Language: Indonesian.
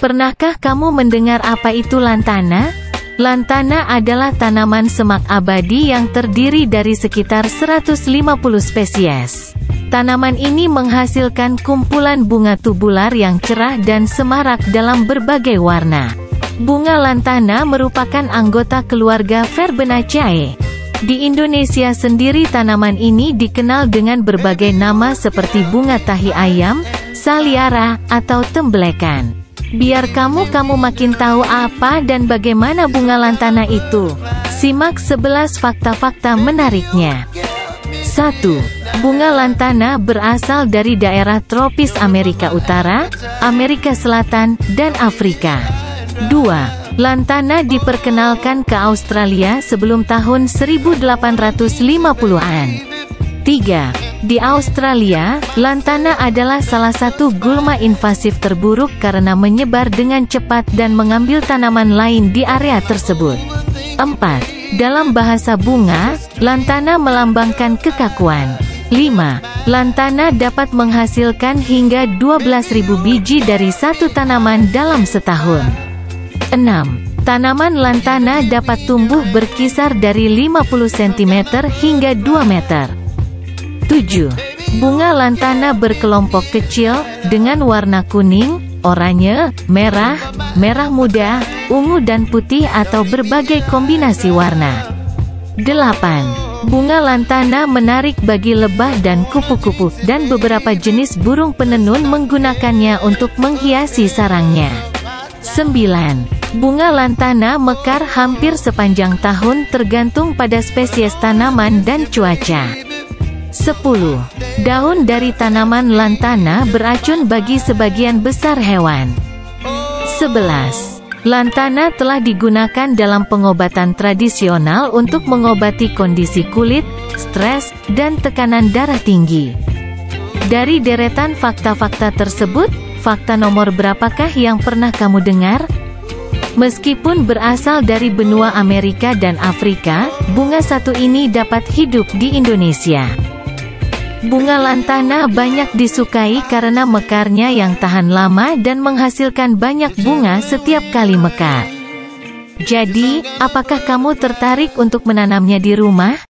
Pernahkah kamu mendengar apa itu lantana? Lantana adalah tanaman semak abadi yang terdiri dari sekitar 150 spesies. Tanaman ini menghasilkan kumpulan bunga tubular yang cerah dan semarak dalam berbagai warna. Bunga lantana merupakan anggota keluarga Verbenaceae. Di Indonesia sendiri tanaman ini dikenal dengan berbagai nama seperti bunga tahi ayam, saliara, atau temblekan. Biar kamu-kamu makin tahu apa dan bagaimana bunga lantana itu. Simak 11 fakta-fakta menariknya. 1. Bunga lantana berasal dari daerah tropis Amerika Utara, Amerika Selatan, dan Afrika. 2. Lantana diperkenalkan ke Australia sebelum tahun 1850-an. 3. Di Australia, lantana adalah salah satu gulma invasif terburuk karena menyebar dengan cepat dan mengambil tanaman lain di area tersebut. 4. Dalam bahasa bunga, lantana melambangkan kekakuan. 5. Lantana dapat menghasilkan hingga 12.000 biji dari satu tanaman dalam setahun. 6. Tanaman lantana dapat tumbuh berkisar dari 50 cm hingga 2 meter. 7. Bunga lantana berkelompok kecil, dengan warna kuning, oranye, merah, merah muda, ungu dan putih atau berbagai kombinasi warna. 8. Bunga lantana menarik bagi lebah dan kupu-kupu, dan beberapa jenis burung penenun menggunakannya untuk menghiasi sarangnya. 9. Bunga lantana mekar hampir sepanjang tahun tergantung pada spesies tanaman dan cuaca. 10. Daun dari tanaman lantana beracun bagi sebagian besar hewan. 11. Lantana telah digunakan dalam pengobatan tradisional untuk mengobati kondisi kulit, stres, dan tekanan darah tinggi. Dari deretan fakta-fakta tersebut, fakta nomor berapakah yang pernah kamu dengar? Meskipun berasal dari benua Amerika dan Afrika, bunga satu ini dapat hidup di Indonesia. Bunga lantana banyak disukai karena mekarnya yang tahan lama dan menghasilkan banyak bunga setiap kali mekar. Jadi, apakah kamu tertarik untuk menanamnya di rumah?